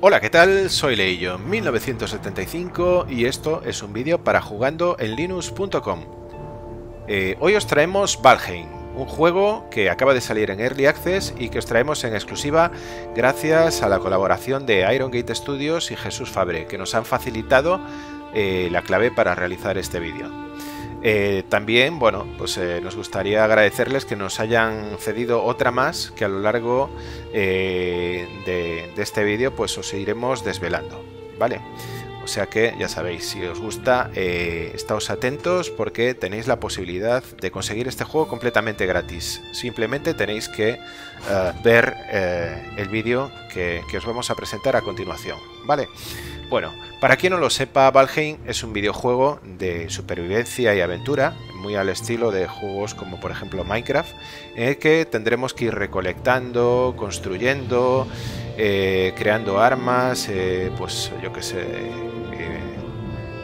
Hola, ¿qué tal? Soy Leillo, 1975 y esto es un vídeo para jugando en linux.com. Eh, hoy os traemos Valheim, un juego que acaba de salir en Early Access y que os traemos en exclusiva gracias a la colaboración de Iron Gate Studios y Jesús Fabre, que nos han facilitado eh, la clave para realizar este vídeo. Eh, también, bueno, pues eh, nos gustaría agradecerles que nos hayan cedido otra más que a lo largo de, de, este vídeo pues os iremos desvelando, ¿vale? O sea que ya sabéis, si os gusta, eh, estáos atentos porque tenéis la posibilidad de conseguir este juego completamente gratis. Simplemente tenéis que eh, ver eh, el vídeo que, os vamos a presentar a continuación. ¿Vale? Bueno, para quien no lo sepa, Valheim es un videojuego de supervivencia y aventura, muy al estilo de juegos como por ejemplo Minecraft, en el que tendremos que ir recolectando, construyendo, creando armas, pues yo que sé,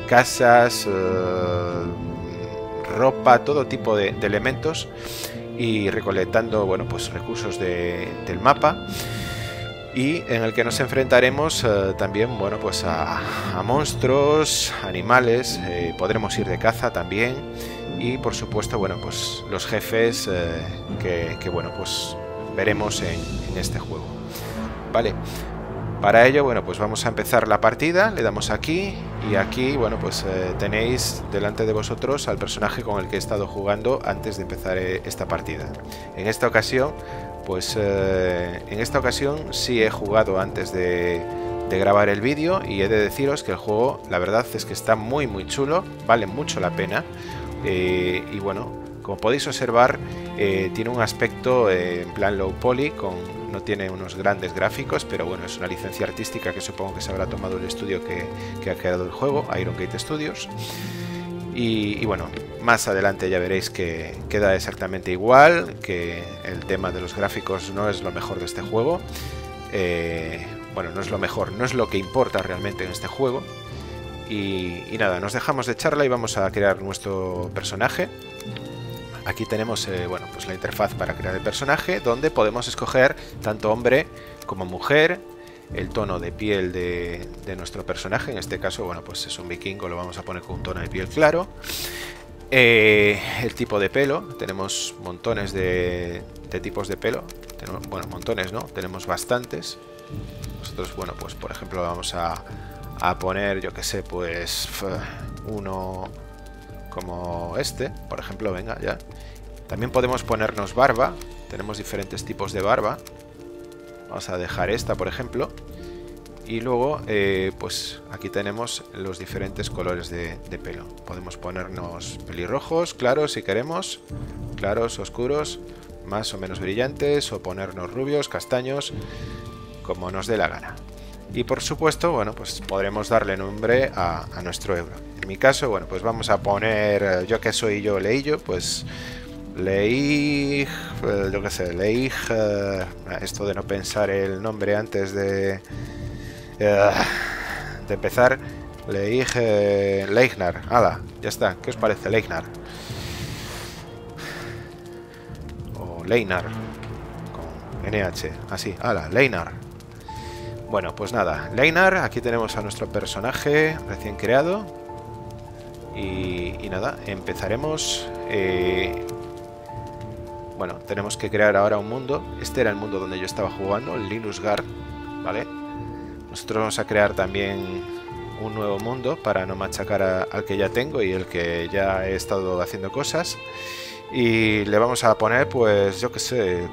casas, eh, ropa, todo tipo de, elementos y recolectando bueno, pues recursos del mapa y en el que nos enfrentaremos eh, también bueno, pues a, monstruos, animales, eh, podremos ir de caza también y por supuesto bueno, pues los jefes que, bueno, pues veremos en, en este juego. Vale, para ello, bueno, pues vamos a empezar la partida, le damos aquí y aquí, bueno, pues eh, tenéis delante de vosotros al personaje con el que he estado jugando antes de empezar eh, esta partida. En esta ocasión, pues eh, en esta ocasión sí he jugado antes de, grabar el vídeo y he de deciros que el juego, la verdad es que está muy muy chulo, vale mucho la pena y bueno, como podéis observar, tiene un aspecto en plan low poly con no tiene unos grandes gráficos, pero bueno, es una licencia artística que supongo que se habrá tomado el estudio que, ha creado el juego, Iron Gate Studios. Y, bueno, más adelante ya veréis que queda exactamente igual, que el tema de los gráficos no es lo mejor de este juego. Eh, bueno, no es lo mejor, no es lo que importa realmente en este juego. Y, nada, nos dejamos de charla y vamos a crear nuestro personaje. Aquí tenemos eh, bueno, pues la interfaz para crear el personaje, donde podemos escoger tanto hombre como mujer, el tono de piel de, nuestro personaje, en este caso, bueno, pues es un vikingo, lo vamos a poner con un tono de piel claro. Eh, el tipo de pelo, tenemos montones de, tipos de pelo, bueno, montones, ¿no? Tenemos bastantes. Nosotros, bueno, pues por ejemplo vamos a, a poner, yo que sé, pues uno como este, por ejemplo, venga, ya. También podemos ponernos barba, tenemos diferentes tipos de barba. Vamos a dejar esta, por ejemplo. Y luego, eh, pues aquí tenemos los diferentes colores de, pelo. Podemos ponernos pelirrojos, claros si queremos, claros, oscuros, más o menos brillantes, o ponernos rubios, castaños, como nos dé la gana. Y por supuesto, bueno, pues podremos darle nombre a, nuestro euro. En mi caso, bueno, pues vamos a poner, eh, yo que soy yo, Leillo, pues Leig, eh, yo qué sé, eh, esto de no pensar el nombre antes de, de empezar, Leig, Leignar, hala, ya está, ¿qué os parece Leignar? O Leinar, con NH, así, hala, Leinar. Bueno, pues nada, Leinar, aquí tenemos a nuestro personaje recién creado, y, nada, empezaremos... Eh, bueno, tenemos que crear ahora un mundo. Este era el mundo donde yo estaba jugando, el Linus Guard, ¿vale? Nosotros vamos a crear también un nuevo mundo para no machacar al que ya tengo y el que ya he estado haciendo cosas. Y le vamos a poner, pues, yo que sé,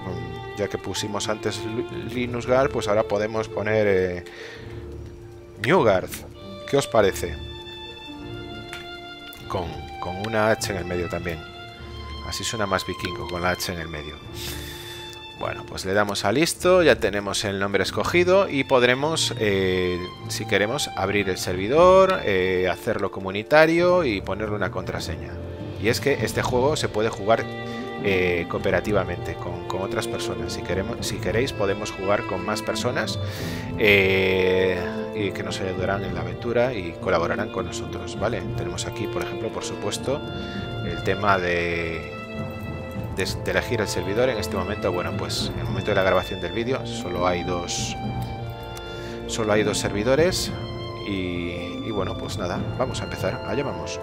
ya que pusimos antes Linus Guard, pues ahora podemos poner eh. ¿Qué os parece? con, una H en el medio también. Así suena más vikingo, con la H en el medio. Bueno, pues le damos a listo, ya tenemos el nombre escogido y podremos, eh, si queremos, abrir el servidor, eh, hacerlo comunitario y ponerle una contraseña. Y es que este juego se puede jugar eh, cooperativamente con, otras personas. Si, queremos, si queréis podemos jugar con más personas y que nos ayudarán en la aventura y colaborarán con nosotros. ¿vale? Tenemos aquí, por ejemplo, por supuesto, el tema de, de, elegir el servidor. En este momento, bueno, pues en el momento de la grabación del vídeo solo hay dos Solo hay dos servidores y, bueno, pues nada, vamos a empezar. Allá vamos.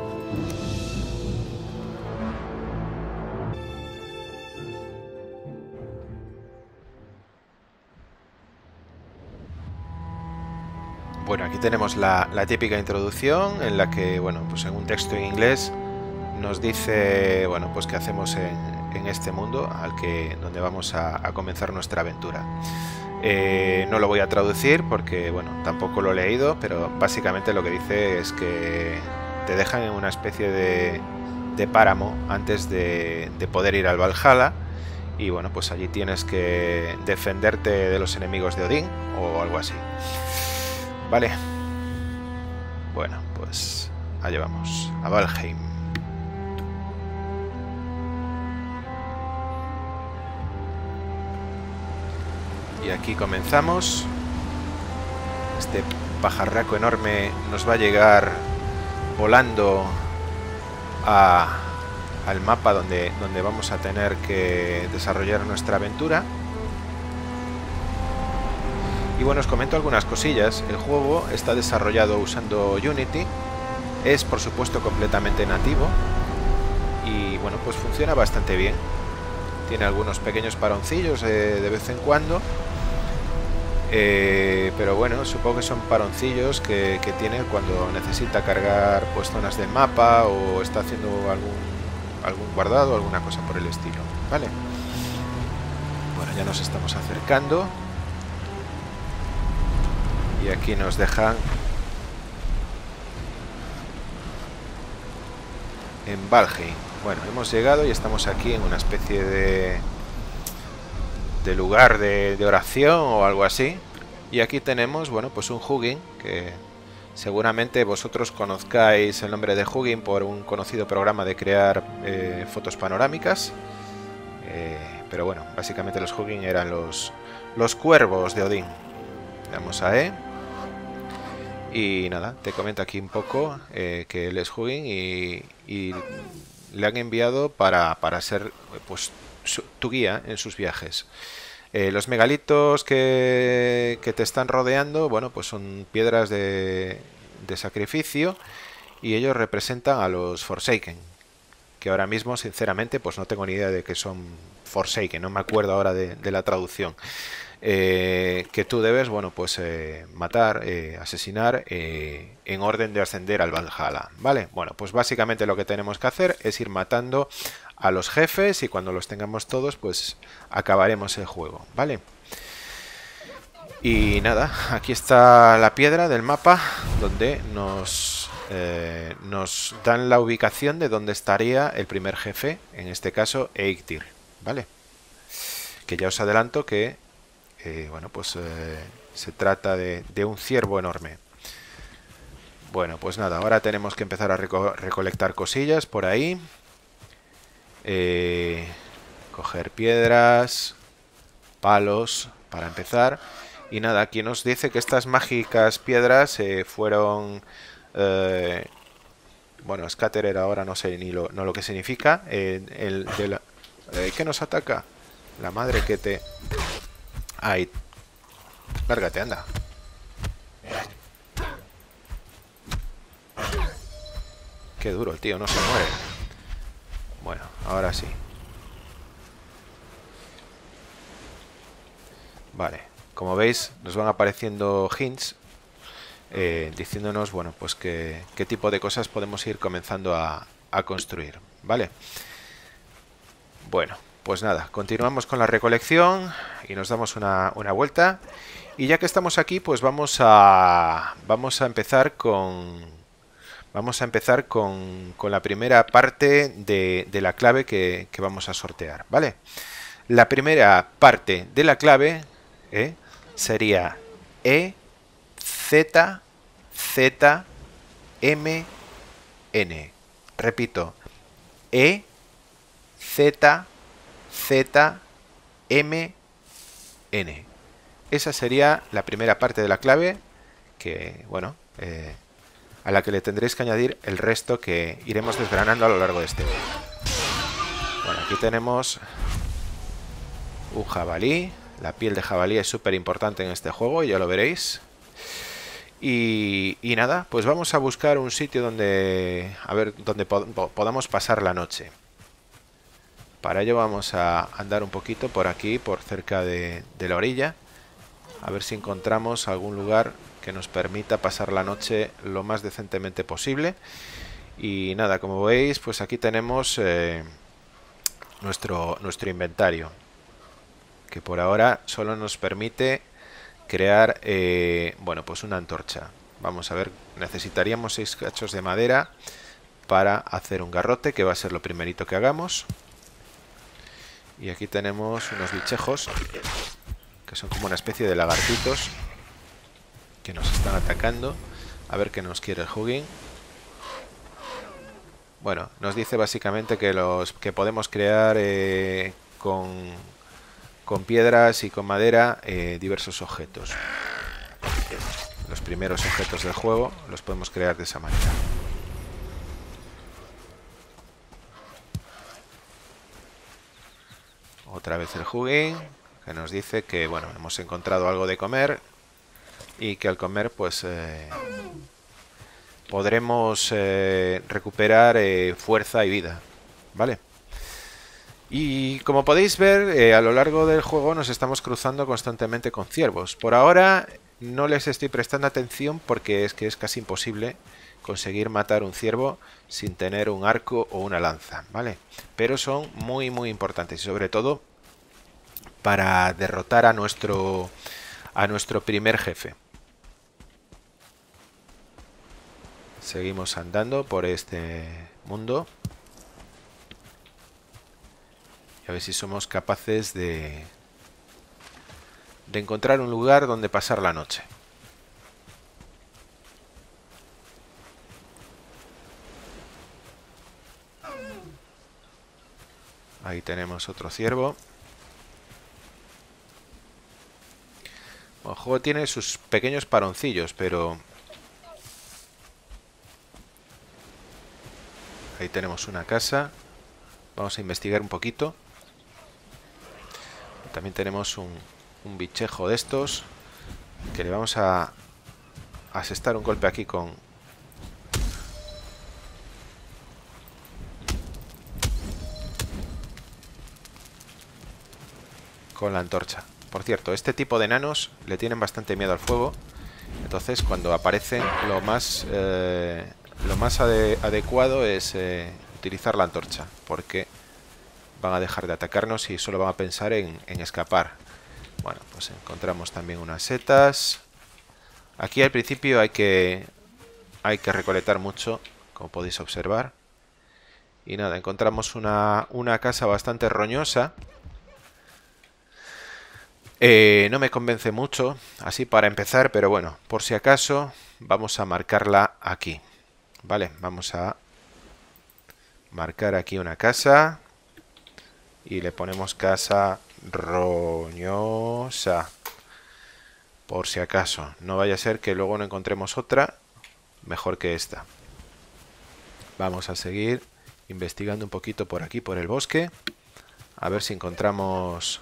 Bueno, aquí tenemos la, típica introducción en la que, bueno, pues en un texto en inglés nos dice, bueno, pues qué hacemos en, este mundo al que donde vamos a, comenzar nuestra aventura. Eh, no lo voy a traducir porque, bueno, tampoco lo he leído, pero básicamente lo que dice es que te dejan en una especie de, páramo antes de, de poder ir al Valhalla y, bueno, pues allí tienes que defenderte de los enemigos de Odín o algo así. Vale. Bueno, pues allá vamos, a Valheim. Y aquí comenzamos. Este pajarraco enorme nos va a llegar volando a, al mapa donde, donde vamos a tener que desarrollar nuestra aventura. Y bueno, os comento algunas cosillas. El juego está desarrollado usando Unity. Es por supuesto completamente nativo. Y bueno, pues funciona bastante bien. Tiene algunos pequeños paroncillos eh, de vez en cuando. Eh, pero bueno, supongo que son paroncillos que, tiene cuando necesita cargar pues zonas del mapa o está haciendo algún, algún guardado alguna cosa por el estilo. Vale. Bueno, ya nos estamos acercando. Y aquí nos dejan en Valheim. Bueno, hemos llegado y estamos aquí en una especie de, de lugar de, oración o algo así. Y aquí tenemos, bueno, pues un Hugin que seguramente vosotros conozcáis el nombre de Hugin por un conocido programa de crear eh, fotos panorámicas. Eh, pero bueno, básicamente los Hugin eran los, los cuervos de Odín. Vamos a E. Y nada, te comento aquí un poco eh, que él es Hugin y, le han enviado para, para ser pues tu guía en sus viajes. Eh, los megalitos que, que, te están rodeando, bueno, pues son piedras de, de, sacrificio y ellos representan a los Forsaken, que ahora mismo, sinceramente, pues no tengo ni idea de que son Forsaken, no me acuerdo ahora de, la traducción. Eh, que tú debes, bueno, pues eh, matar, asesinar en orden de ascender al Valhalla, ¿vale? Bueno, pues básicamente lo que tenemos que hacer es ir matando a los jefes y cuando los tengamos todos, pues acabaremos el juego, ¿vale? Y nada, aquí está la piedra del mapa donde nos, nos dan la ubicación de donde estaría el primer jefe, en este caso Eikthyr, ¿vale? Que ya os adelanto que bueno, pues eh, se trata de, un ciervo enorme. Bueno, pues nada, ahora tenemos que empezar a recolectar cosillas por ahí. Eh, coger piedras, palos para empezar. Y nada, aquí nos dice que estas mágicas piedras eh, fueron... bueno, scatterer ahora no sé ni lo, no lo que significa. el de la, ¿Qué nos ataca? La madre que te... Ahí. Lárgate, anda. Qué duro el tío, no se muere. Bueno, ahora sí. Vale, como veis nos van apareciendo hints eh, diciéndonos, bueno, pues qué tipo de cosas podemos ir comenzando a, a construir, ¿vale? Bueno, pues nada, continuamos con la recolección y nos damos una, vuelta. Y ya que estamos aquí, pues vamos a, vamos a empezar con... Vamos a empezar con, con la primera parte de, la clave que, vamos a sortear, ¿vale? La primera parte de la clave ¿eh? sería E, Z, Z, M, N. Repito, E, Z, Z, M, N. Esa sería la primera parte de la clave que, bueno, eh, a la que le tendréis que añadir el resto que iremos desgranando a lo largo de este vídeo. Bueno, aquí tenemos un jabalí. La piel de jabalí es súper importante en este juego, ya lo veréis. Y, nada, pues vamos a buscar un sitio donde, a ver, donde podamos pasar la noche. Para ello vamos a andar un poquito por aquí, por cerca de la orilla. A ver si encontramos algún lugar que nos permita pasar la noche lo más decentemente posible. Y nada, como veis, pues aquí tenemos eh, nuestro, nuestro inventario. Que por ahora solo nos permite crear, eh, bueno, pues una antorcha. Vamos a ver, necesitaríamos seis cachos de madera para hacer un garrote, que va a ser lo primerito que hagamos. Y aquí tenemos unos bichejos, que son como una especie de lagartitos, que nos están atacando. A ver qué nos quiere el Hugging. Bueno, nos dice básicamente que los que podemos crear eh, con, con piedras y con madera eh, diversos objetos. Los primeros objetos del juego los podemos crear de esa manera. Otra vez el Hugging, que nos dice que bueno, hemos encontrado algo de comer y que al comer pues eh, podremos eh, recuperar eh, fuerza y vida, ¿vale? Y como podéis ver, a lo largo del juego nos estamos cruzando constantemente con ciervos. Por ahora no les estoy prestando atención porque es que es casi imposible conseguir matar un ciervo sin tener un arco o una lanza, ¿vale? Pero son muy muy importantes y sobre todo para derrotar a nuestro a nuestro primer jefe. Seguimos andando por este mundo. Y a ver si somos capaces de, de encontrar un lugar donde pasar la noche. Ahí tenemos otro ciervo. el juego tiene sus pequeños paroncillos, pero Ahí tenemos una casa. Vamos a investigar un poquito. También tenemos un, bichejo de estos. Que le vamos a asestar un golpe aquí con... Con la antorcha. Por cierto, este tipo de enanos le tienen bastante miedo al fuego. Entonces, cuando aparecen, lo más eh, lo más adecuado es eh, utilizar la antorcha, porque van a dejar de atacarnos y solo van a pensar en, escapar. Bueno, pues encontramos también unas setas. Aquí al principio hay que, hay que recolectar mucho, como podéis observar. Y nada, encontramos una, una casa bastante roñosa. Eh, no me convence mucho, así para empezar, pero bueno, por si acaso, vamos a marcarla aquí. Vale, vamos a marcar aquí una casa y le ponemos casa roñosa por si acaso. No vaya a ser que luego no encontremos otra mejor que esta. Vamos a seguir investigando un poquito por aquí por el bosque a ver si encontramos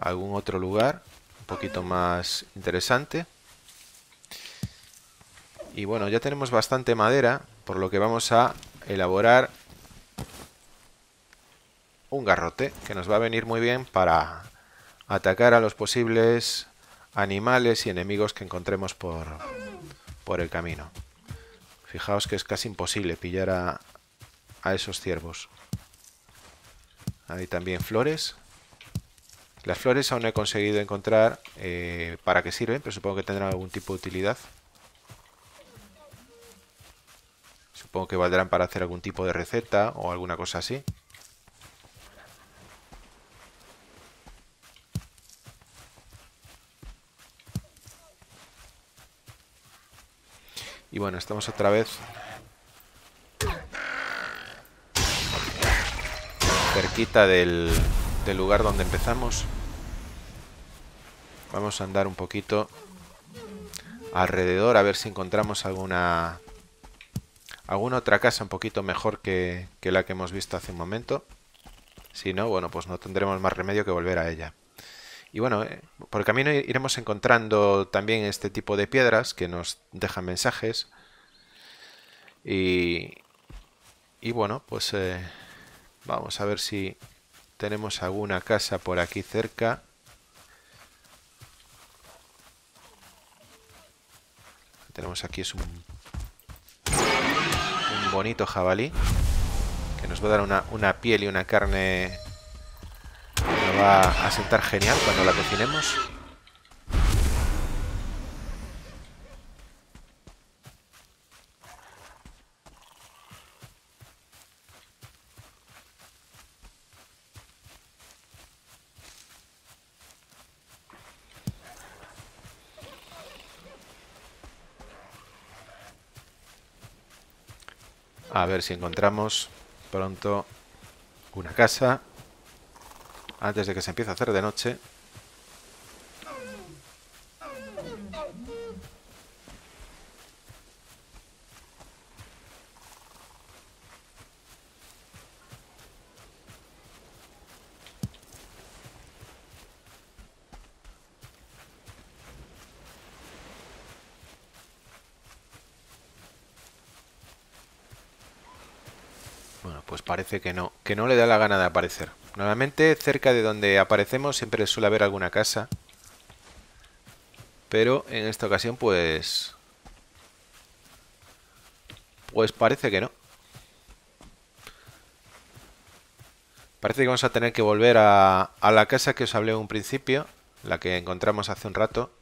algún otro lugar un poquito más interesante. Y bueno, ya tenemos bastante madera, por lo que vamos a elaborar un garrote que nos va a venir muy bien para atacar a los posibles animales y enemigos que encontremos por, por el camino. Fijaos que es casi imposible pillar a, a esos ciervos. Hay también flores las flores aún no he conseguido encontrar eh, para qué sirven, pero supongo que tendrán algún tipo de utilidad. Supongo que valdrán para hacer algún tipo de receta o alguna cosa así. Y bueno, estamos otra vez cerquita del, del lugar donde empezamos. Vamos a andar un poquito alrededor a ver si encontramos alguna alguna otra casa un poquito mejor que, que la que hemos visto hace un momento. Si no, bueno, pues no tendremos más remedio que volver a ella. Y bueno, eh, por el camino iremos encontrando también este tipo de piedras que nos dejan mensajes. Y, y bueno, pues eh, vamos a ver si tenemos alguna casa por aquí cerca. Tenemos aquí es un, bonito jabalí que nos va a dar una, una piel y una carne que va a sentar genial cuando la cocinemos. A ver si encontramos pronto una casa antes de que se empiece a hacer de noche. Parece que no, que no le da la gana de aparecer. Normalmente cerca de donde aparecemos siempre suele haber alguna casa. Pero en esta ocasión pues... Pues parece que no. Parece que vamos a tener que volver a, a la casa que os hablé en un principio. La que encontramos hace un rato.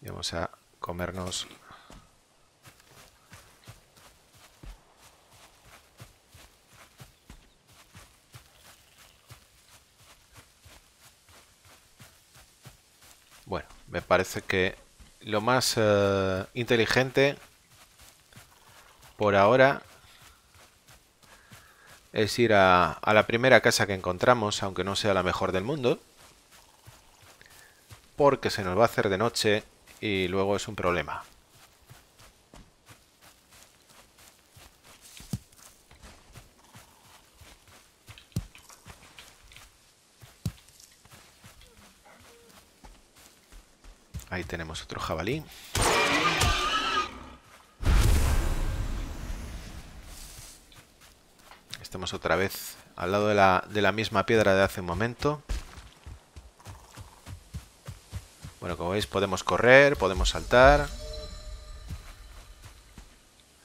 Vamos a comernos Bueno, me parece que lo más uh, inteligente por ahora es ir a, la primera casa que encontramos, aunque no sea la mejor del mundo. Porque se nos va a hacer de noche y luego es un problema. Ahí tenemos otro jabalí. Estamos otra vez al lado de la, de la misma piedra de hace un momento. Bueno, como veis podemos correr, podemos saltar.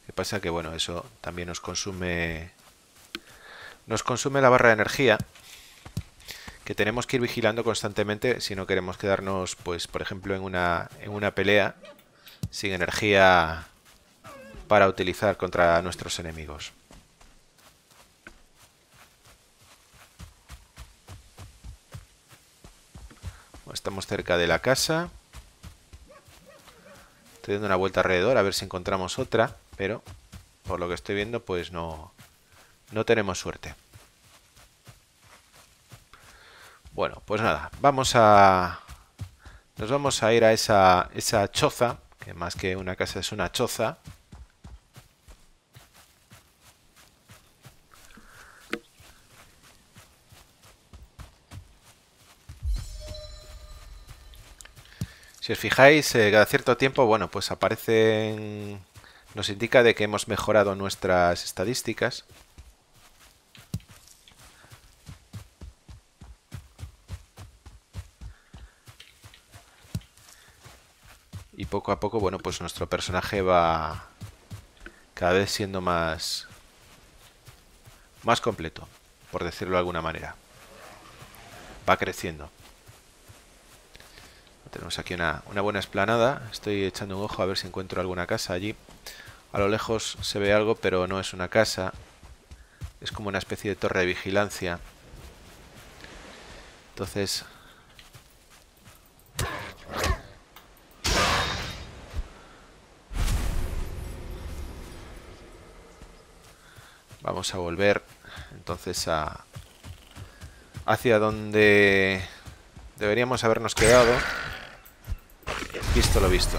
¿Qué pasa? Que bueno, eso también nos consume... Nos consume la barra de energía. Que tenemos que ir vigilando constantemente si no queremos quedarnos, pues, por ejemplo, en una, en una pelea sin energía para utilizar contra nuestros enemigos. Estamos cerca de la casa. Estoy dando una vuelta alrededor a ver si encontramos otra, pero por lo que estoy viendo pues no, no tenemos suerte. Bueno, pues nada, vamos a... Nos vamos a ir a esa, esa choza, que más que una casa es una choza. Si os fijáis, eh, cada cierto tiempo, bueno, pues aparecen... Nos indica de que hemos mejorado nuestras estadísticas. Y poco a poco, bueno, pues nuestro personaje va, cada vez siendo más, más completo, por decirlo de alguna manera. Va creciendo. Tenemos aquí una, buena esplanada. Estoy echando un ojo a ver si encuentro alguna casa allí. A lo lejos se ve algo, pero no es una casa. Es como una especie de torre de vigilancia. Entonces... Vamos a volver entonces a... Hacia donde deberíamos habernos quedado. Visto lo visto.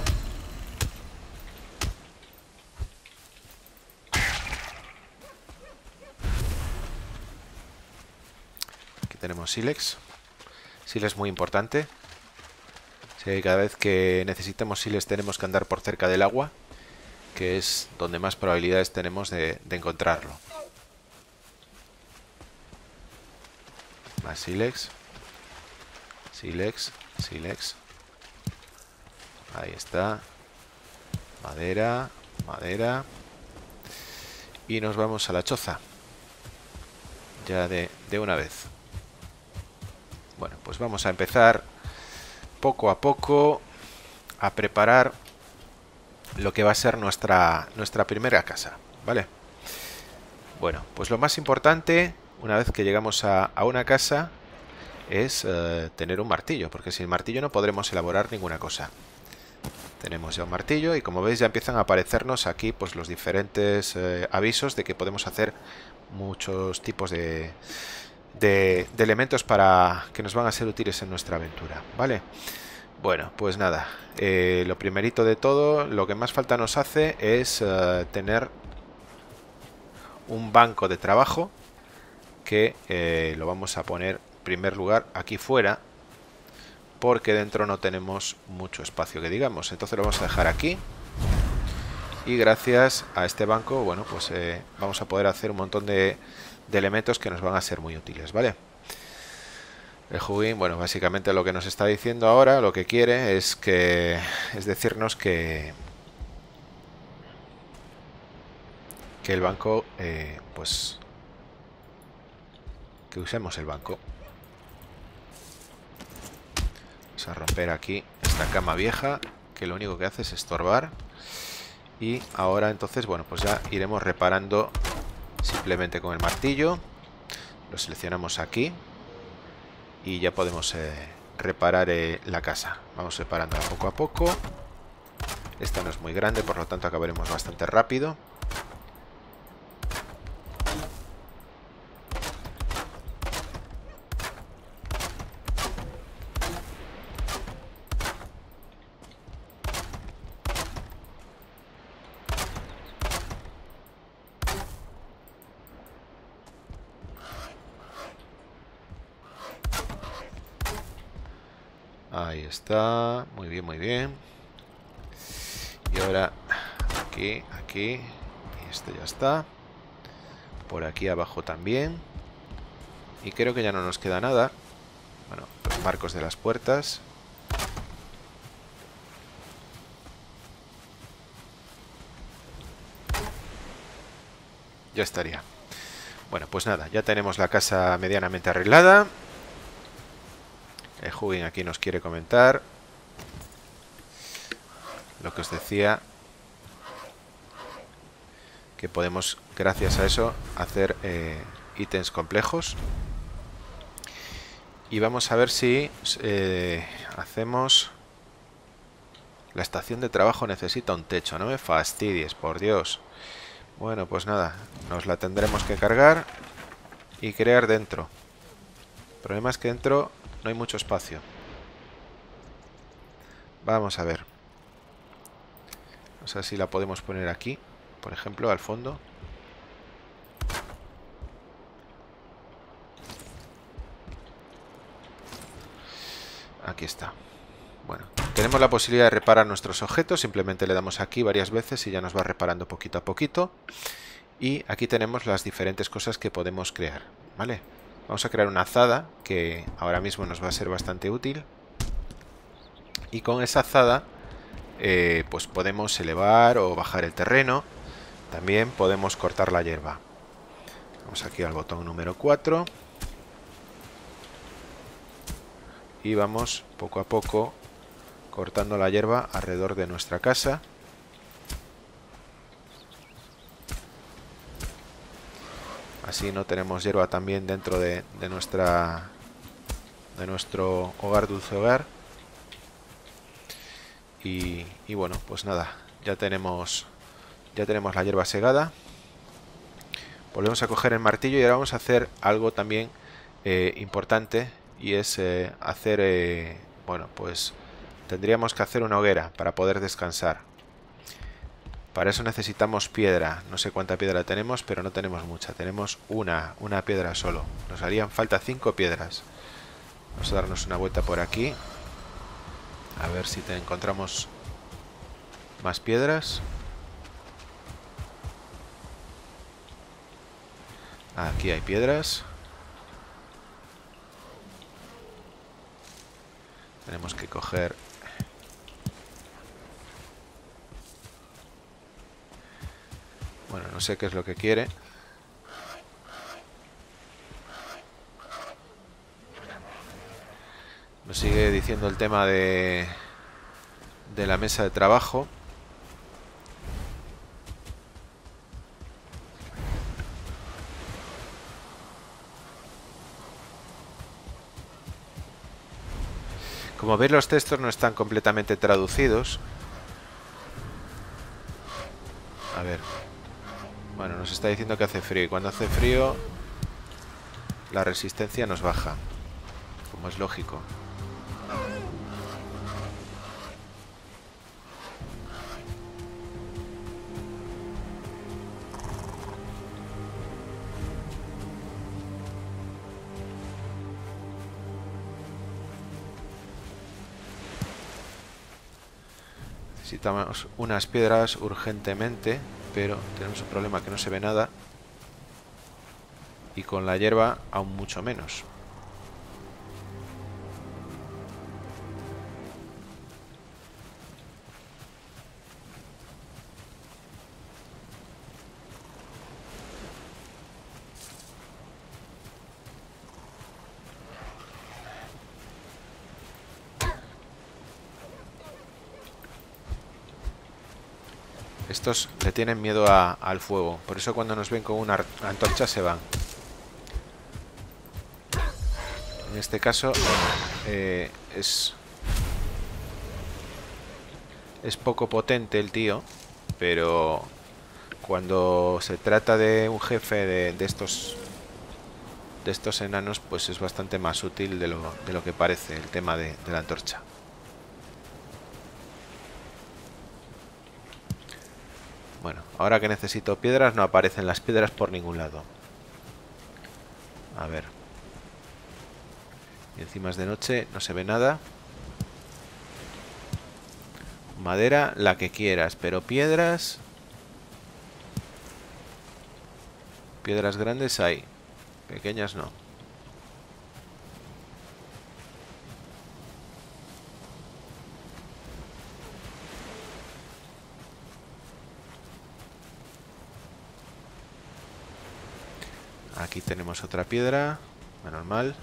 Aquí tenemos Silex. Silex muy importante. cada vez que necesitemos Silex tenemos que andar por cerca del agua, que es donde más probabilidades tenemos de, de encontrarlo. Más Silex. Silex, Silex. Ahí está. Madera, madera. Y nos vamos a la choza. Ya de, de una vez. Bueno, pues vamos a empezar poco a poco a preparar lo que va a ser nuestra, nuestra primera casa, ¿vale? Bueno, pues lo más importante, una vez que llegamos a, a una casa, es eh, tener un martillo, porque sin martillo no podremos elaborar ninguna cosa. Tenemos ya un martillo y como veis ya empiezan a aparecernos aquí pues los diferentes eh, avisos de que podemos hacer muchos tipos de, de, elementos para que nos van a ser útiles en nuestra aventura, ¿vale? Bueno, pues nada, eh, lo primerito de todo, lo que más falta nos hace es eh, tener un banco de trabajo que lo vamos a poner en primer lugar aquí fuera porque dentro no tenemos mucho espacio que digamos. Entonces lo vamos a dejar aquí. Y gracias a este banco, bueno, pues eh, vamos a poder hacer un montón de, elementos que nos van a ser muy útiles, ¿vale? El Hugin, bueno, básicamente lo que nos está diciendo ahora, lo que quiere es que es decirnos que que el banco, eh, pues que usemos el banco. A romper aquí esta cama vieja, que lo único que hace es estorbar. Y ahora entonces, bueno, pues ya iremos reparando simplemente con el martillo. Lo seleccionamos aquí. Y ya podemos eh, reparar eh, la casa. Vamos separándola poco a poco. Esta no es muy grande, por lo tanto acabaremos bastante rápido. está. Y ahora aquí, aquí. Y esto ya está. Por aquí abajo también. Y creo que ya no nos queda nada. Bueno, los marcos de las puertas. Ya estaría. Bueno, pues nada, ya tenemos la casa medianamente arreglada. El aquí nos quiere comentar lo que os decía que podemos gracias a eso hacer eh, ítems complejos y vamos a ver si eh, hacemos la estación de trabajo necesita un techo no me fastidies por dios bueno pues nada nos la tendremos que cargar y crear dentro el problema es que dentro no hay mucho espacio. Vamos a ver. No sé si la podemos poner aquí, por ejemplo, al fondo. Aquí está. Bueno, tenemos la posibilidad de reparar nuestros objetos. Simplemente le damos aquí varias veces y ya nos va reparando poquito a poquito. Y aquí tenemos las diferentes cosas que podemos crear. ¿Vale? Vamos a crear una azada que ahora mismo nos va a ser bastante útil. Y con esa azada eh, pues podemos elevar o bajar el terreno. también podemos cortar la hierba. Vamos aquí al botón número 4. Y vamos poco a poco cortando la hierba alrededor de nuestra casa. Así no tenemos hierba también dentro de, nuestra de nuestro hogar dulce hogar. Y, y bueno, pues nada, ya tenemos ya tenemos la hierba segada. Volvemos a coger el martillo y ahora vamos a hacer algo también eh, importante y es eh, hacer, eh, bueno, pues tendríamos que hacer una hoguera para poder descansar. Para eso necesitamos piedra. No sé cuánta piedra tenemos, pero no tenemos mucha. Tenemos una, una piedra solo. Nos harían falta cinco piedras. Vamos a darnos una vuelta por aquí. A ver si te encontramos más piedras. Aquí hay piedras. Tenemos que coger... Bueno, no sé qué es lo que quiere. Nos sigue diciendo el tema de, de la mesa de trabajo. Como veis los textos no están completamente traducidos. A ver. Bueno, nos está diciendo que hace frío. Y cuando hace frío, la resistencia nos baja. Como es lógico. Necesitamos unas piedras urgentemente, pero tenemos un problema que no se ve nada. Y con la hierba aún mucho menos. Estos le tienen miedo al fuego. Por eso cuando nos ven con una antorcha se van. En este caso eh, es... Es poco potente el tío. Pero cuando se trata de un jefe de, estos de estos enanos pues es bastante más útil de lo, de lo que parece el tema de la antorcha. Bueno, ahora que necesito piedras no aparecen las piedras por ningún lado. A ver. Y encima es de noche, no se ve nada. Madera, la que quieras, pero piedras... Piedras grandes hay, pequeñas no. Aquí tenemos otra piedra. Menos mal.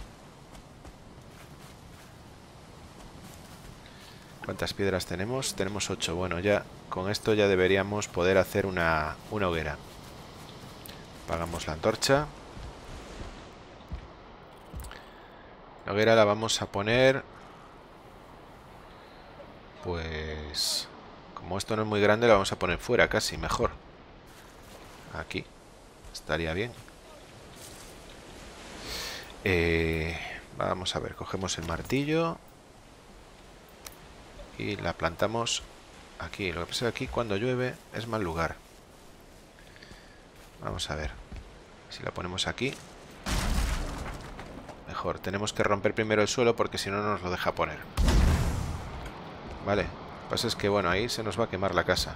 ¿Cuántas piedras tenemos? Tenemos 8. Bueno, ya con esto ya deberíamos poder hacer una, una hoguera. Apagamos la antorcha. La hoguera la vamos a poner... Pues... Como esto no es muy grande, la vamos a poner fuera casi, mejor. Aquí. Estaría bien. Eh, vamos a ver, cogemos el martillo y la plantamos aquí. Lo que pasa es que aquí cuando llueve es mal lugar. Vamos a ver. Si la ponemos aquí. Mejor. Tenemos que romper primero el suelo porque si no, no nos lo deja poner. Vale. Lo que pasa es que, bueno, ahí se nos va a quemar la casa.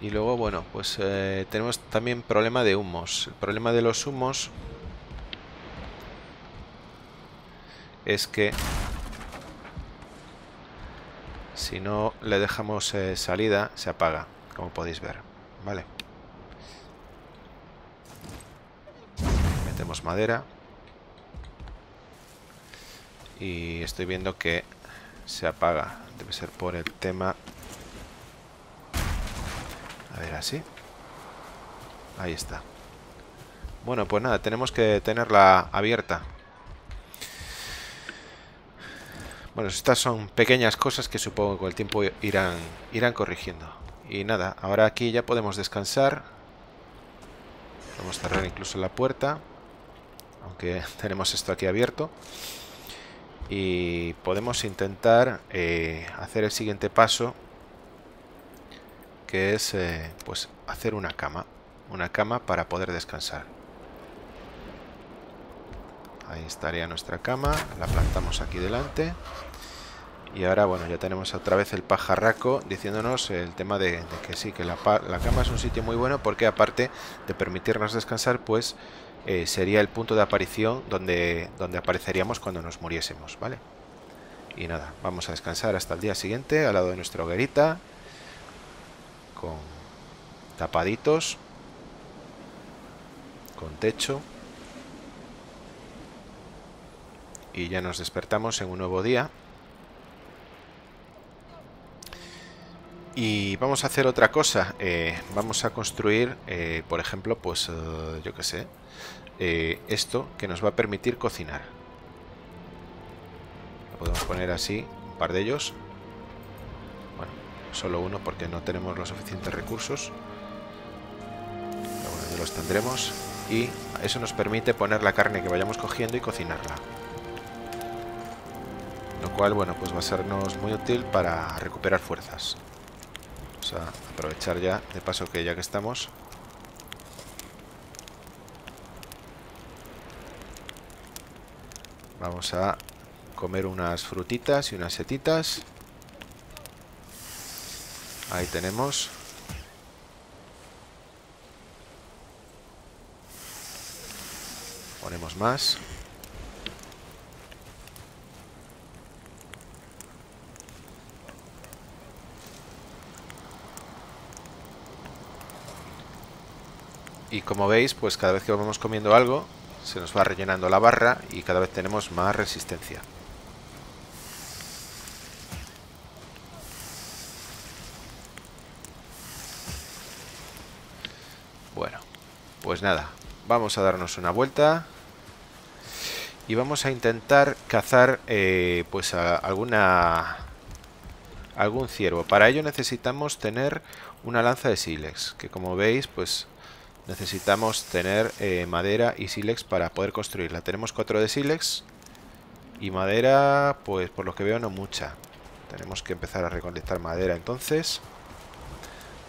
Y luego, bueno, pues eh, tenemos también problema de humos. El problema de los humos es que Si no le dejamos eh, salida, se apaga, como podéis ver. Vale. Metemos madera. Y estoy viendo que se apaga. Debe ser por el tema... A ver, así. Ahí está. Bueno, pues nada, tenemos que tenerla abierta. Bueno, estas son pequeñas cosas que supongo que con el tiempo irán, irán corrigiendo. Y nada, ahora aquí ya podemos descansar. Vamos a cerrar incluso la puerta. Aunque tenemos esto aquí abierto. Y podemos intentar eh, hacer el siguiente paso. Que es eh, pues hacer una cama. Una cama para poder descansar. Ahí estaría nuestra cama. La plantamos aquí delante. Y ahora, bueno, ya tenemos otra vez el pajarraco diciéndonos el tema de, que sí, que la, cama es un sitio muy bueno porque aparte de permitirnos descansar, pues eh, sería el punto de aparición donde, donde apareceríamos cuando nos muriésemos, ¿vale? Y nada, vamos a descansar hasta el día siguiente al lado de nuestra hoguerita con tapaditos con techo y ya nos despertamos en un nuevo día Y vamos a hacer otra cosa. Eh, vamos a construir, eh, por ejemplo, pues eh, yo qué sé, esto que nos va a permitir cocinar. Lo podemos poner así, un par de ellos. Solo uno porque no tenemos los suficientes recursos. Pero bueno, ya los tendremos. Y eso nos permite poner la carne que vayamos cogiendo y cocinarla. Lo cual, bueno, pues va a sernos muy útil para recuperar fuerzas a aprovechar ya, de paso que ya que estamos. Vamos a comer unas frutitas y unas setitas. Ahí tenemos. Ponemos más. Y como veis, pues cada vez que vamos comiendo algo, se nos va rellenando la barra y cada vez tenemos más resistencia. Bueno, pues nada, vamos a darnos una vuelta y vamos a intentar cazar eh, pues alguna algún ciervo. Para ello necesitamos tener una lanza de sílex, que como veis pues necesitamos tener eh, madera y sílex para poder construirla. Tenemos 4 de sílex y madera, pues por lo que veo no mucha. Tenemos que empezar a recolectar madera entonces.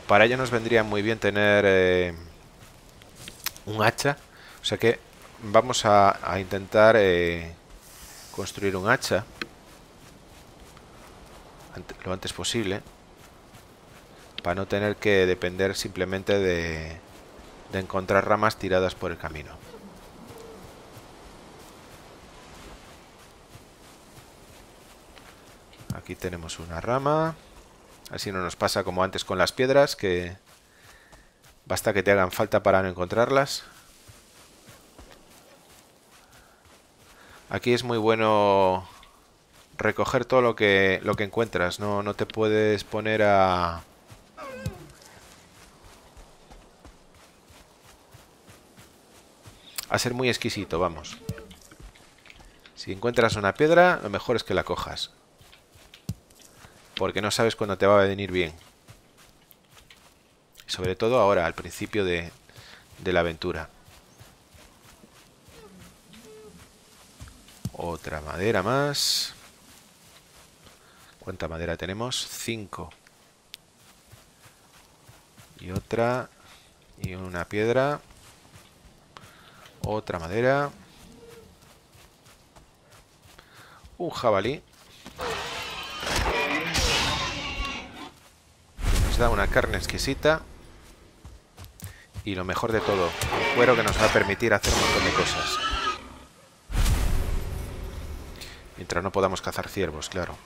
Para ello nos vendría muy bien tener eh, un hacha. O sea que vamos a, intentar eh, construir un hacha lo antes posible. Para no tener que depender simplemente de, de encontrar ramas tiradas por el camino. Aquí tenemos una rama. Así no nos pasa como antes con las piedras, que basta que te hagan falta para no encontrarlas. Aquí es muy bueno recoger todo lo que, lo que encuentras. No, no te puedes poner a, a ser muy exquisito, vamos. Si encuentras una piedra, lo mejor es que la cojas. Porque no sabes cuándo te va a venir bien. Sobre todo ahora, al principio de, de la aventura. Otra madera más. ¿Cuánta madera tenemos? Cinco. Y otra. Y una piedra. Otra madera. Un jabalí. Nos da una carne exquisita. Y lo mejor de todo, un cuero que nos va a permitir hacer un montón de cosas. Mientras no podamos cazar ciervos, claro.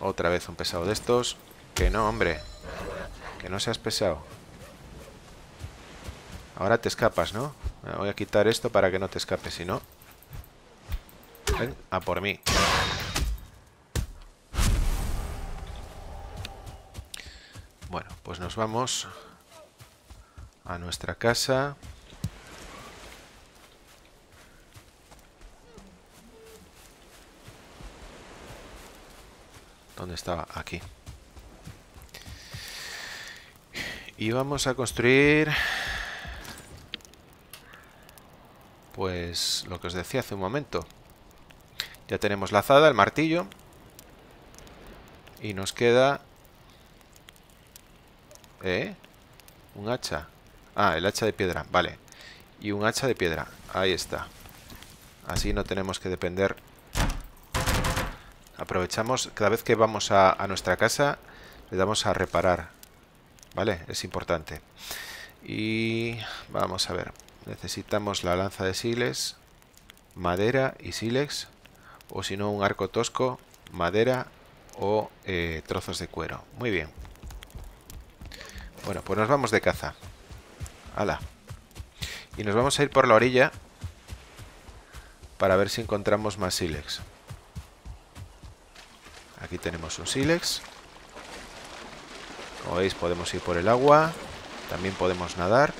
Otra vez un pesado de estos. Que no, hombre. Que no seas pesado. Ahora te escapas, ¿no? Voy a quitar esto para que no te escapes, si no... Ven a por mí. Nos vamos a nuestra casa. ¿Dónde estaba? Aquí. Y vamos a construir... Pues lo que os decía hace un momento. Ya tenemos la azada, el martillo. Y nos queda... ¿Eh? Un hacha. Ah, el hacha de piedra, vale. Y un hacha de piedra, ahí está. Así no tenemos que depender. Aprovechamos, cada vez que vamos a, nuestra casa, le damos a reparar. ¿Vale? Es importante. Y vamos a ver. Necesitamos la lanza de siles, madera y silex. O si no, un arco tosco, madera o eh, trozos de cuero. Muy bien. Bueno, pues nos vamos de caza. ¡Hala! Y nos vamos a ir por la orilla para ver si encontramos más sílex. Aquí tenemos un sílex. Como veis podemos ir por el agua. También podemos nadar.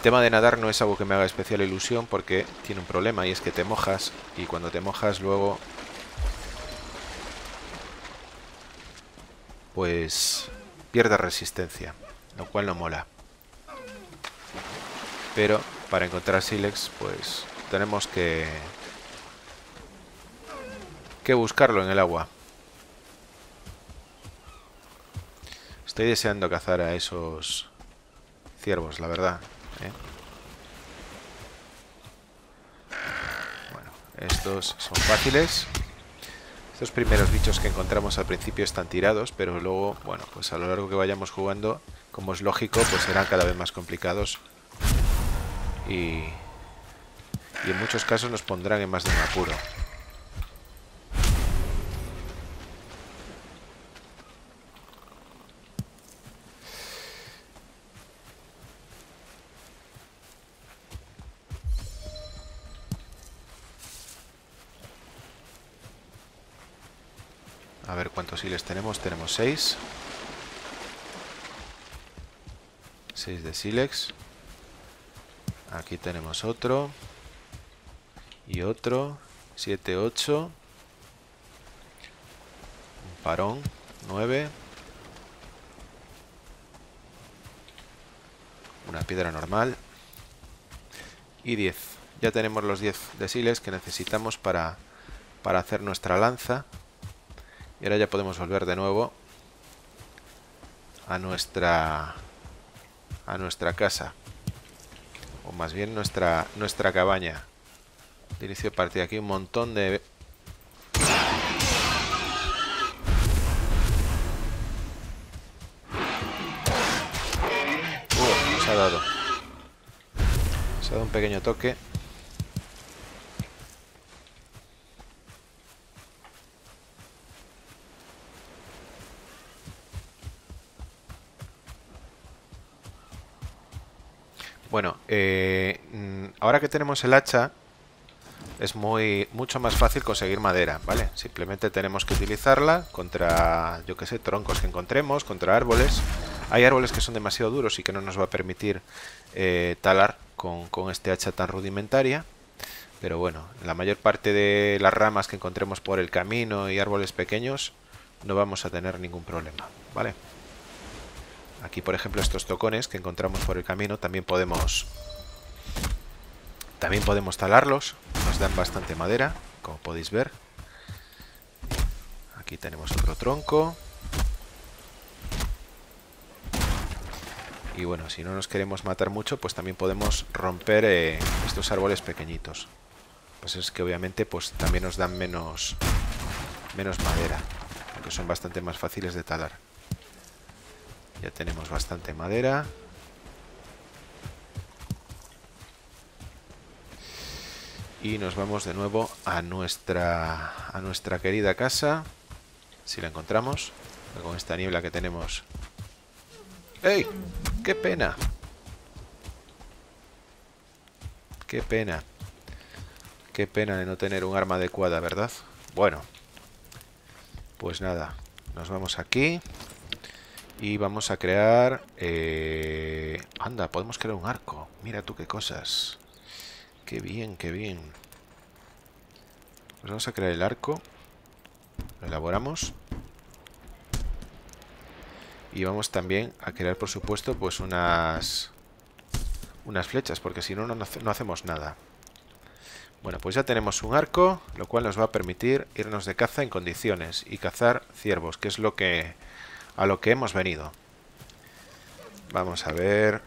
El tema de nadar no es algo que me haga especial ilusión porque tiene un problema y es que te mojas y cuando te mojas luego pues pierde resistencia, lo cual no mola. Pero para encontrar Silex pues tenemos que que buscarlo en el agua. Estoy deseando cazar a esos ciervos, la verdad. Bueno, estos son fáciles. Estos primeros bichos que encontramos al principio están tirados, pero luego, bueno, pues a lo largo que vayamos jugando, como es lógico, pues serán cada vez más complicados. Y, y en muchos casos nos pondrán en más de un apuro. Hiles tenemos. Tenemos 6. 6 de silex. Aquí tenemos otro. Y otro. 7, 8. Un parón. 9. Una piedra normal. Y 10. Ya tenemos los 10 de silex que necesitamos para, para hacer nuestra lanza. Y ahora ya podemos volver de nuevo a nuestra a nuestra casa. O más bien nuestra nuestra cabaña. Inicio de. Aquí un montón de... Uh, nos ha dado. Nos ha dado un pequeño toque. Bueno, eh, mm, ahora que tenemos el hacha, es muy mucho más fácil conseguir madera, ¿vale? Simplemente tenemos que utilizarla contra, yo que sé, troncos que encontremos, contra árboles. Hay árboles que son demasiado duros y que no nos va a permitir eh, talar con, con este hacha tan rudimentaria. Pero bueno, la mayor parte de las ramas que encontremos por el camino y árboles pequeños no vamos a tener ningún problema, ¿vale? Aquí, por ejemplo, estos tocones que encontramos por el camino también podemos también podemos talarlos. Nos dan bastante madera, como podéis ver. Aquí tenemos otro tronco. Y bueno, si no nos queremos matar mucho, pues también podemos romper eh, estos árboles pequeñitos. Pues es que obviamente pues también nos dan menos, menos madera, porque son bastante más fáciles de talar. Ya tenemos bastante madera. Y nos vamos de nuevo a nuestra, a nuestra querida casa. Si la encontramos. Con esta niebla que tenemos. ¡Ey! ¡Qué pena! ¡Qué pena! Qué pena de no tener un arma adecuada, ¿verdad? Bueno. Pues nada. Nos vamos aquí. Y vamos a crear... Eh... Anda, podemos crear un arco. Mira tú qué cosas. Qué bien, qué bien. Pues vamos a crear el arco. Lo elaboramos. Y vamos también a crear, por supuesto, pues unas... Unas flechas, porque si no, no, no hacemos nada. Bueno, pues ya tenemos un arco, lo cual nos va a permitir irnos de caza en condiciones y cazar ciervos, que es lo que a lo que hemos venido. Vamos a ver...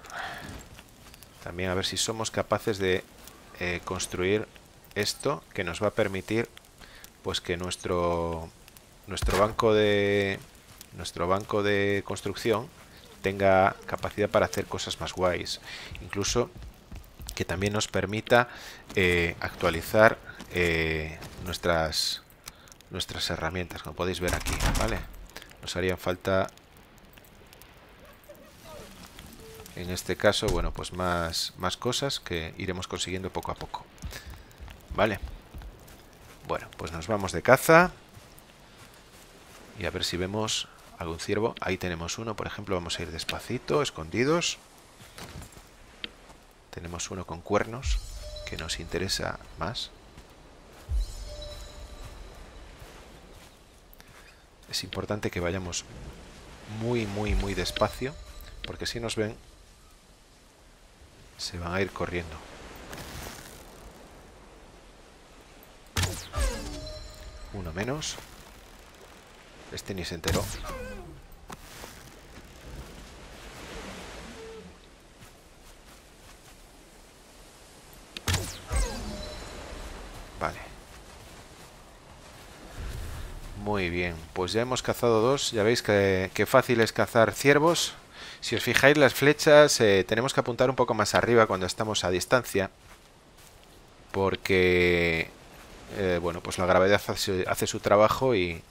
También a ver si somos capaces de eh, construir esto que nos va a permitir pues que nuestro nuestro banco de nuestro banco de construcción tenga capacidad para hacer cosas más guays incluso que también nos permita eh, actualizar eh, nuestras nuestras herramientas como podéis ver aquí vale nos harían falta en este caso, bueno, pues más, más cosas que iremos consiguiendo poco a poco. Vale. Bueno, pues nos vamos de caza. Y a ver si vemos algún ciervo. Ahí tenemos uno, por ejemplo, vamos a ir despacito, escondidos. Tenemos uno con cuernos, que nos interesa más. Es importante que vayamos muy, muy, muy despacio, porque si nos ven se van a ir corriendo. Uno menos. Este ni se enteró. Vale. Muy bien, pues ya hemos cazado dos. Ya veis que, fácil es cazar ciervos. Si os fijáis las flechas eh, tenemos que apuntar un poco más arriba cuando estamos a distancia porque eh, bueno pues la gravedad hace, su trabajo y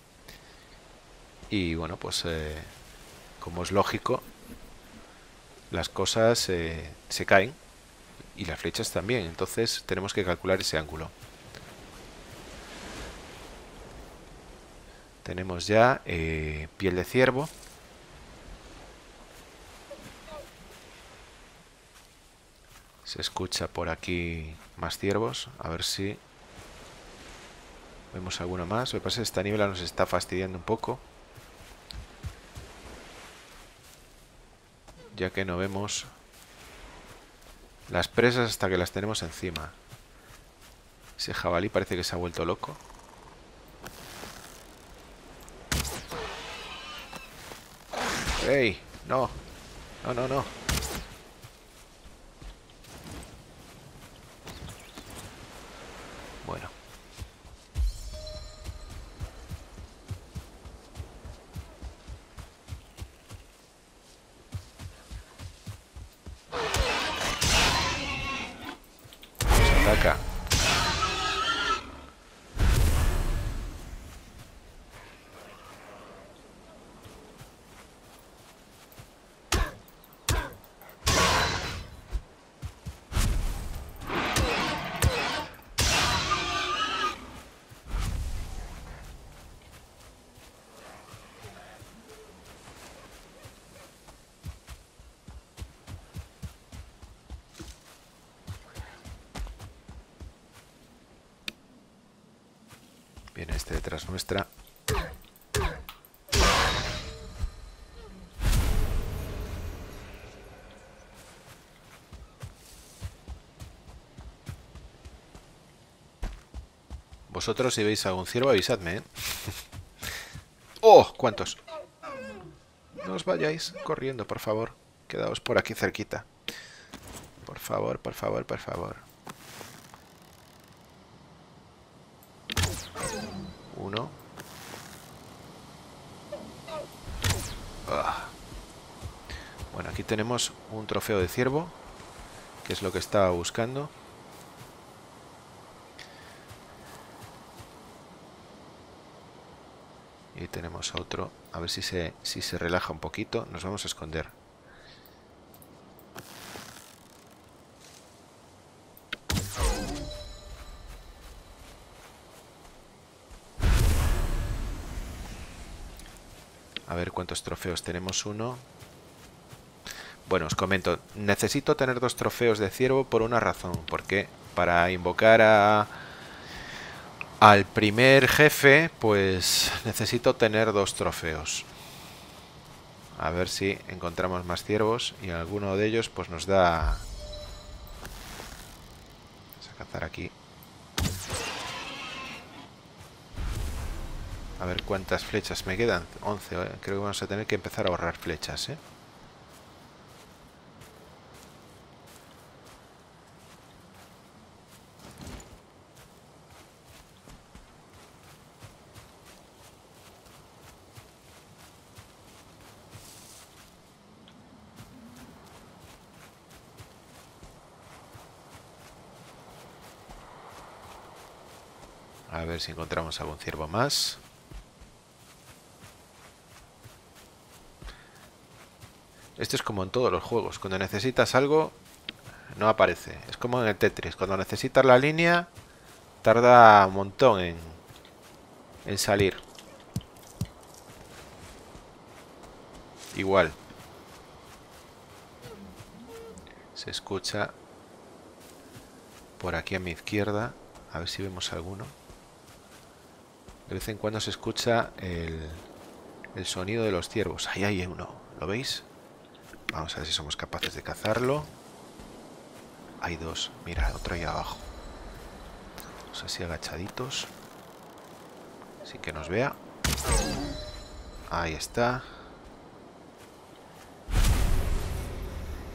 y bueno pues eh, como es lógico las cosas se caen y las flechas también entonces tenemos que calcular ese ángulo tenemos ya piel de ciervo Se escucha por aquí más ciervos. A ver si vemos alguno más. Lo que pasa es que esta niebla nos está fastidiando un poco. Ya que no vemos las presas hasta que las tenemos encima. Ese jabalí parece que se ha vuelto loco. ¡Ey! No. No, no, no. Detrás nuestra. Vosotros si veis algún ciervo avisadme, ¿eh? ¡Oh! ¿Cuántos? No os vayáis corriendo, por favor. Quedaos por aquí cerquita. Por favor, por favor, por favor. tenemos un trofeo de ciervo, que es lo que estaba buscando. Y tenemos otro. A ver si se, si se relaja un poquito. Nos vamos a esconder. A ver cuántos trofeos tenemos. Uno, bueno, os comento. Necesito tener dos trofeos de ciervo por una razón. Porque para invocar a... Al primer jefe, pues necesito tener dos trofeos. A ver si encontramos más ciervos y alguno de ellos pues nos da... Vamos a cazar aquí. A ver cuántas flechas me quedan. 11. Eh. Creo que vamos a tener que empezar a ahorrar flechas, ¿eh? A si encontramos algún ciervo más. Esto es como en todos los juegos. Cuando necesitas algo, no aparece. Es como en el Tetris. Cuando necesitas la línea, tarda un montón en, en salir. Igual. Se escucha por aquí a mi izquierda. A ver si vemos alguno. De vez en cuando se escucha el, el sonido de los ciervos. Ahí hay uno. ¿Lo veis? Vamos a ver si somos capaces de cazarlo. Hay dos. Mira, otro ahí abajo. Vamos así agachaditos. Sin que nos vea. Ahí está.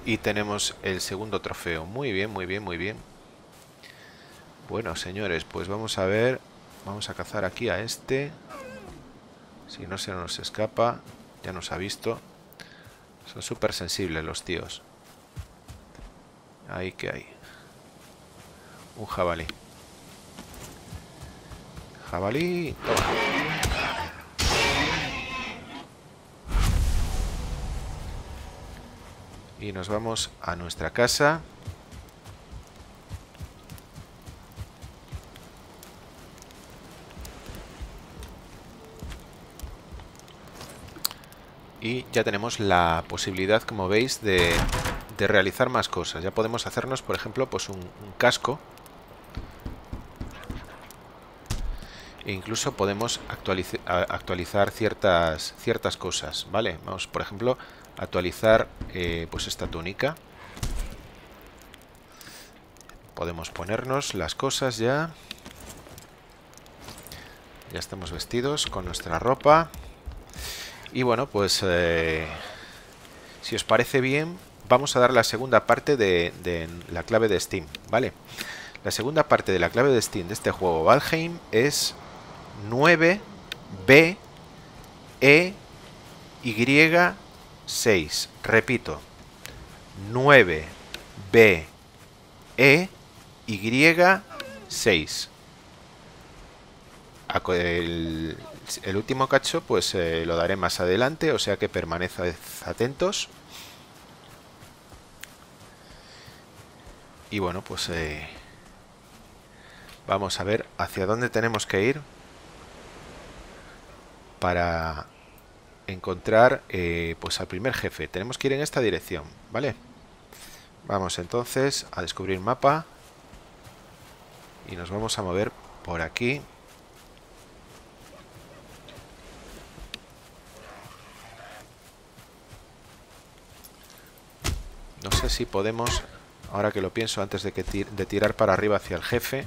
Y tenemos el segundo trofeo. Muy bien, muy bien, muy bien. Bueno, señores, pues vamos a ver. Vamos a cazar aquí a este. Si no se nos escapa. Ya nos ha visto. Son súper sensibles los tíos. Ahí que hay. Un jabalí. Jabalí. Y nos vamos a nuestra casa. Y ya tenemos la posibilidad, como veis, de, realizar más cosas. Ya podemos hacernos, por ejemplo, pues un, casco. E incluso podemos actualizar ciertas, ciertas cosas, ¿vale? Vamos, por ejemplo, actualizar eh, pues esta túnica. Podemos ponernos las cosas ya. Ya estamos vestidos con nuestra ropa. Y bueno, pues eh, si os parece bien, vamos a dar la segunda parte de, la clave de Steam, ¿vale? La segunda parte de la clave de Steam de este juego Valheim es 9 B E Y 6. Repito, 9 B E Y 6. El, el último cacho pues eh, lo daré más adelante, o sea que permanezcáis atentos. Y bueno, pues eh, vamos a ver hacia dónde tenemos que ir para encontrar eh, pues al primer jefe. Tenemos que ir en esta dirección, ¿vale? Vamos entonces a descubrir mapa y nos vamos a mover por aquí. No sé si podemos, ahora que lo pienso, antes de, que de tirar para arriba hacia el jefe,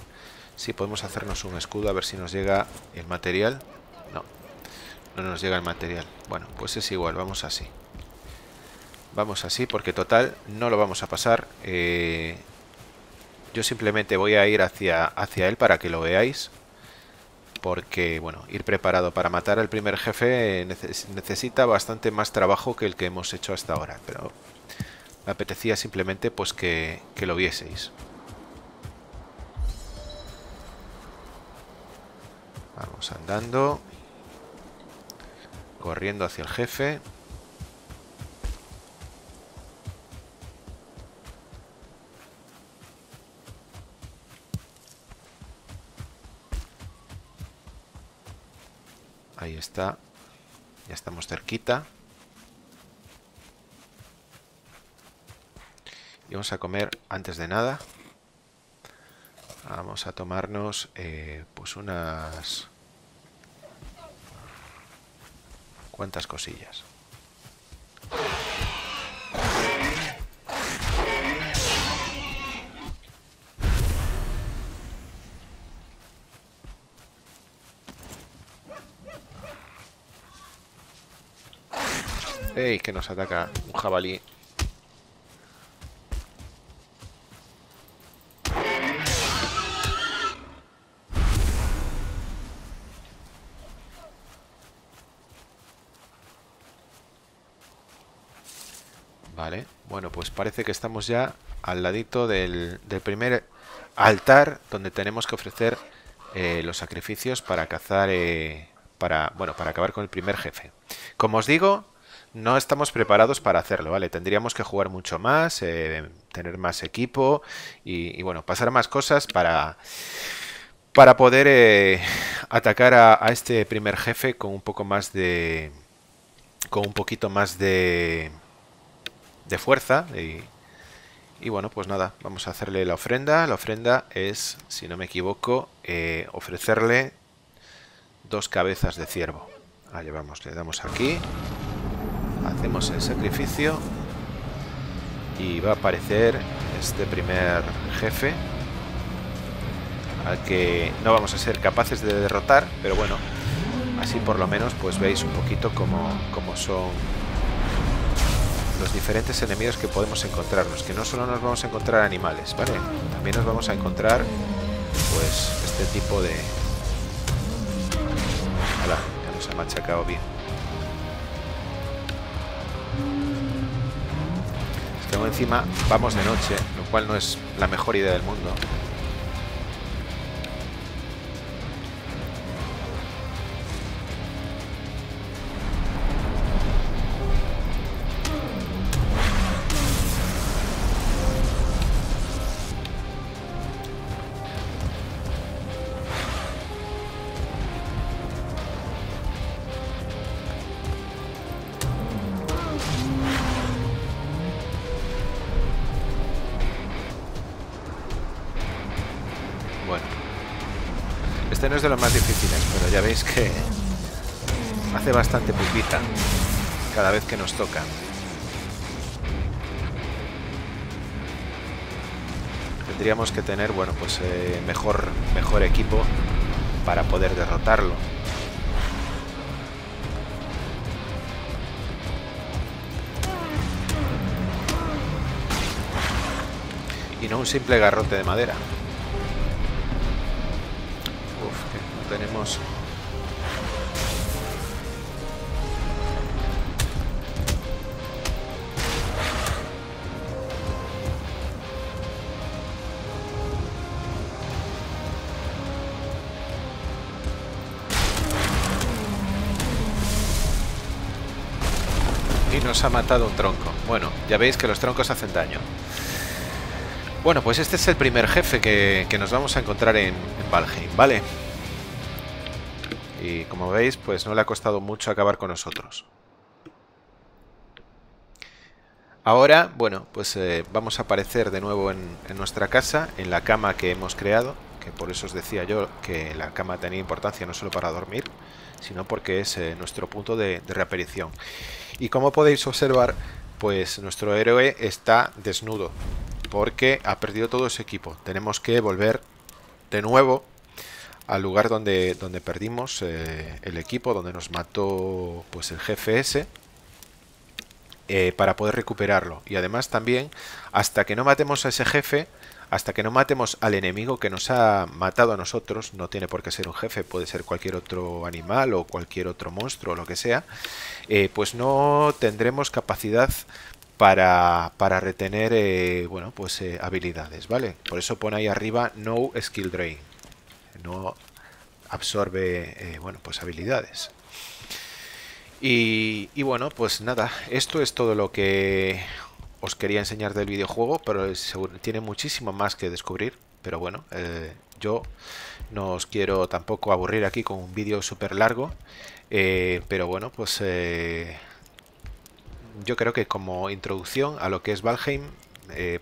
si podemos hacernos un escudo a ver si nos llega el material. No, no nos llega el material. Bueno, pues es igual, vamos así. Vamos así porque total no lo vamos a pasar. Eh, yo simplemente voy a ir hacia, hacia él para que lo veáis. Porque, bueno, ir preparado para matar al primer jefe necesita bastante más trabajo que el que hemos hecho hasta ahora. Pero me apetecía simplemente pues que, que lo vieseis. Vamos andando. corriendo hacia el jefe. Ahí está. Ya estamos cerquita. Y vamos a comer antes de nada. Vamos a tomarnos eh, pues unas cuantas cosillas. ¡Ey! Que nos ataca un jabalí. Bueno, pues parece que estamos ya al ladito del, primer altar donde tenemos que ofrecer eh, los sacrificios para cazar, eh, para, bueno, para acabar con el primer jefe. Como os digo, no estamos preparados para hacerlo, ¿vale? Tendríamos que jugar mucho más, eh, tener más equipo y, bueno, pasar más cosas para, para poder atacar a, a este primer jefe con un poco más de... con un poquito más de de fuerza. Y, bueno, pues nada, vamos a hacerle la ofrenda. La ofrenda es, si no me equivoco, eh, ofrecerle dos cabezas de ciervo. Ahí vamos, le damos aquí. Hacemos el sacrificio. Y va a aparecer este primer jefe. Al que no vamos a ser capaces de derrotar, pero bueno, así por lo menos pues veis un poquito cómo, cómo son los diferentes enemigos que podemos encontrarnos, que no solo nos vamos a encontrar animales, ¿vale? También nos vamos a encontrar, pues, este tipo de... Hola, ya nos ha machacado bien. Es encima vamos de noche, lo cual no es la mejor idea del mundo. Es de los más difíciles, pero ya veis que hace bastante pupita cada vez que nos toca. Tendríamos que tener, bueno, pues eh, mejor, mejor equipo para poder derrotarlo. Y no un simple garrote de madera. Y nos ha matado un tronco. Bueno, ya veis que los troncos hacen daño. Bueno, pues este es el primer jefe que, nos vamos a encontrar en, en Valheim, ¿vale? Y como veis, pues no le ha costado mucho acabar con nosotros. Ahora, bueno, pues eh, vamos a aparecer de nuevo en, nuestra casa, en la cama que hemos creado, que por eso os decía yo que la cama tenía importancia no solo para dormir, sino porque es eh, nuestro punto de, reaparición. Y como podéis observar, pues nuestro héroe está desnudo, porque ha perdido todo su equipo. Tenemos que volver de nuevo al lugar donde, donde perdimos eh, el equipo, donde nos mató pues el jefe ese, eh, para poder recuperarlo. Y además también, hasta que no matemos a ese jefe, hasta que no matemos al enemigo que nos ha matado a nosotros, no tiene por qué ser un jefe, puede ser cualquier otro animal o cualquier otro monstruo o lo que sea, eh, pues no tendremos capacidad para, para retener bueno, pues, habilidades, ¿vale? Por eso pone ahí arriba No Skill Drain no absorbe eh, bueno, pues habilidades. Y, bueno, pues nada, esto es todo lo que os quería enseñar del videojuego, pero tiene muchísimo más que descubrir. Pero bueno, eh, yo no os quiero tampoco aburrir aquí con un vídeo súper largo. Eh, pero bueno, pues yo creo que como introducción a lo que es Valheim,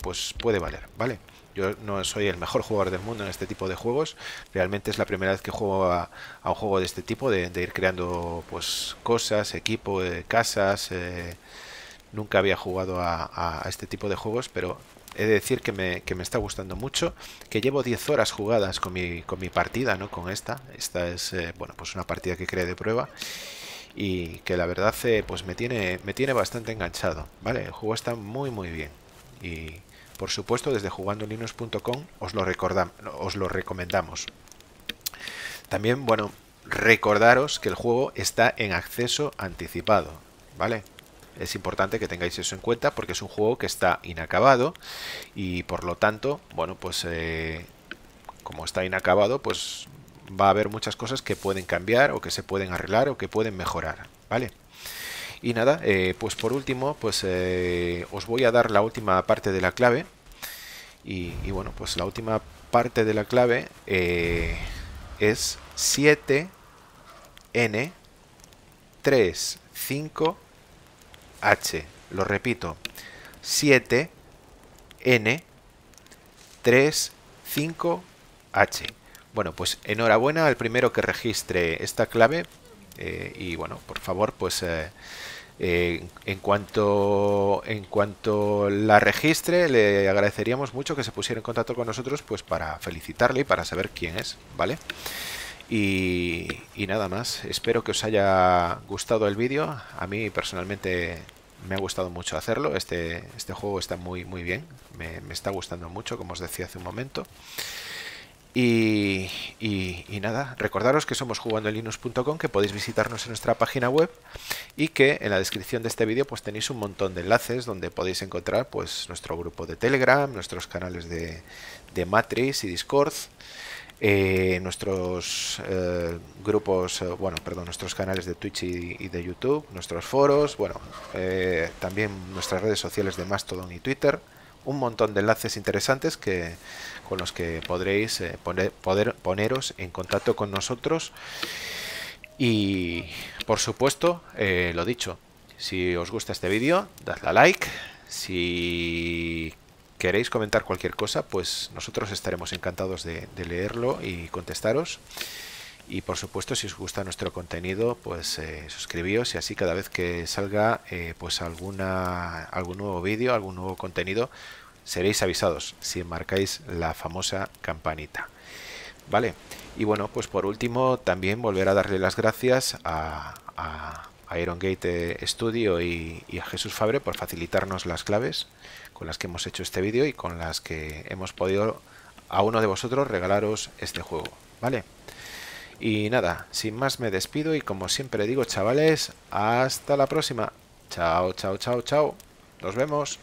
pues puede valer, ¿vale? Yo no soy el mejor jugador del mundo en este tipo de juegos. Realmente es la primera vez que juego a, un juego de este tipo, de, ir creando pues cosas, equipo, eh, casas. Eh, nunca había jugado a, este tipo de juegos, pero he de decir que me, está gustando mucho. Que llevo 10 horas jugadas con mi, con mi partida, no con esta. Esta es eh, bueno pues una partida que creé de prueba y que la verdad pues me tiene me tiene bastante enganchado vale el juego está muy muy bien y por supuesto, desde jugandolinux.com os, lo os lo recomendamos. También, bueno, recordaros que el juego está en acceso anticipado, ¿vale? Es importante que tengáis eso en cuenta porque es un juego que está inacabado y por lo tanto, bueno, pues eh, como está inacabado, pues va a haber muchas cosas que pueden cambiar o que se pueden arreglar o que pueden mejorar, ¿vale? Y nada, eh, pues por último, pues eh, os voy a dar la última parte de la clave. Y, bueno, pues la última parte de la clave eh, es 7 n 3 5 h Lo repito, 7 n 3 5 h Bueno, pues enhorabuena al primero que registre esta clave eh, y bueno, por favor, pues eh, eh, en cuanto en cuanto la registre, le agradeceríamos mucho que se pusiera en contacto con nosotros, pues para felicitarle y para saber quién es, ¿vale? Y, nada más, espero que os haya gustado el vídeo. A mí personalmente me ha gustado mucho hacerlo. Este, este juego está muy, muy bien. Me está gustando mucho, como os decía hace un momento. Y, nada, recordaros que somos jugando que podéis visitarnos en nuestra página web y que en la descripción de este vídeo pues tenéis un montón de enlaces donde podéis encontrar pues nuestro grupo de Telegram, nuestros canales de, Matrix y Discord, eh, nuestros eh, grupos, eh, bueno, perdón, nuestros canales de Twitch y, de YouTube, nuestros foros, bueno, también nuestras redes sociales de Mastodon y Twitter, un montón de enlaces interesantes que con los que podréis eh, poner, poder poneros en contacto con nosotros. Y por supuesto, eh, lo dicho, si os gusta este vídeo, dadle a like. Si queréis comentar cualquier cosa, pues nosotros estaremos encantados de, leerlo y contestaros. Y por supuesto, si os gusta nuestro contenido, pues eh, suscribíos y así cada vez que salga pues alguna algún nuevo vídeo, algún nuevo contenido, seréis avisados si marcáis la famosa campanita. Vale, y bueno, pues por último también volver a darle las gracias a, Iron Gate Studio y, a Jesús Fabre por facilitarnos las claves con las que hemos hecho este vídeo y con las que hemos podido a uno de vosotros regalaros este juego. Vale. Y nada, sin más me despido y como siempre digo chavales, hasta la próxima. Chao, chao, chao, chao. Nos vemos.